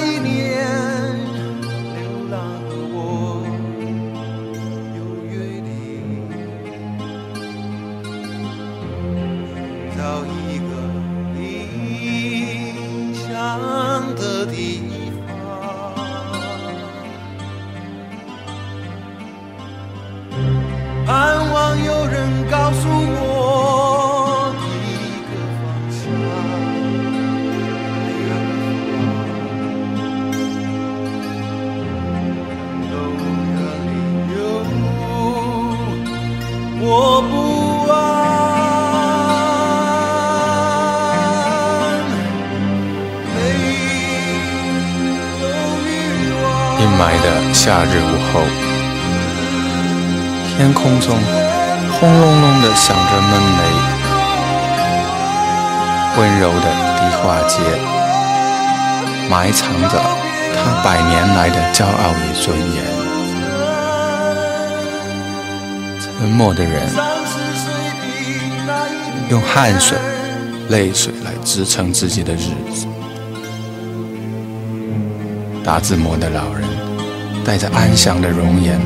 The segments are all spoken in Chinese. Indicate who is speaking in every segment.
Speaker 1: 那一年，流浪的我有约定，找一个理想的地方，盼望有人告诉
Speaker 2: 霾的夏日午后，天空中轰隆隆的响着闷雷，温柔的迪化街，埋藏着他百年来的骄傲与尊严。沉默的人，用汗水、泪水来支撑自己的日子。打字模的老人带着安详的容颜，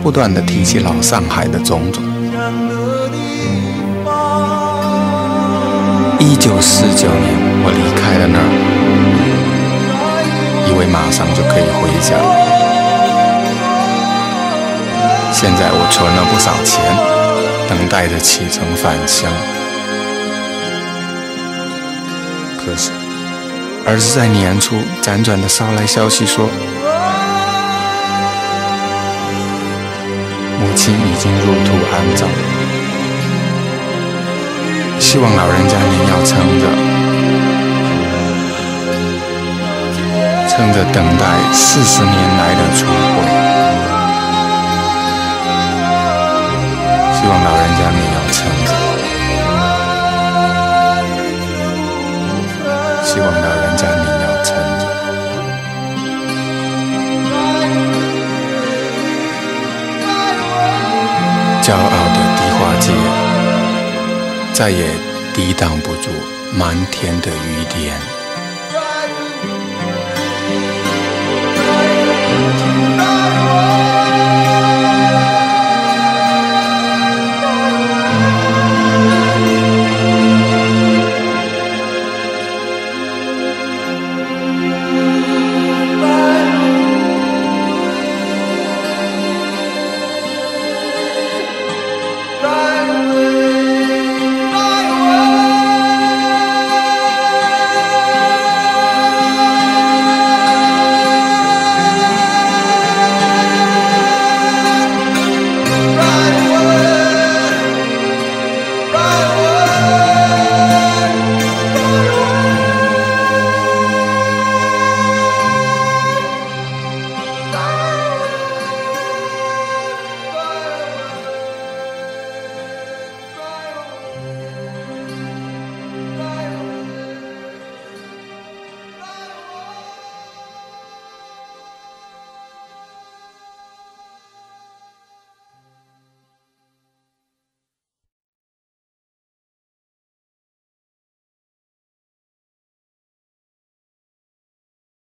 Speaker 2: 不断地提起老上海的种种。一九四九年，我离开了那儿，以为马上就可以回家。现在我存了不少钱，等待着启程返乡。可是，儿子在年初辗转的捎来消息说，母亲已经入土安葬。希望老人家您要撑着，撑着等待四十年来的重会。希望老人家您要撑着，希望骄傲的荻花街，再也抵挡不住满天的雨点。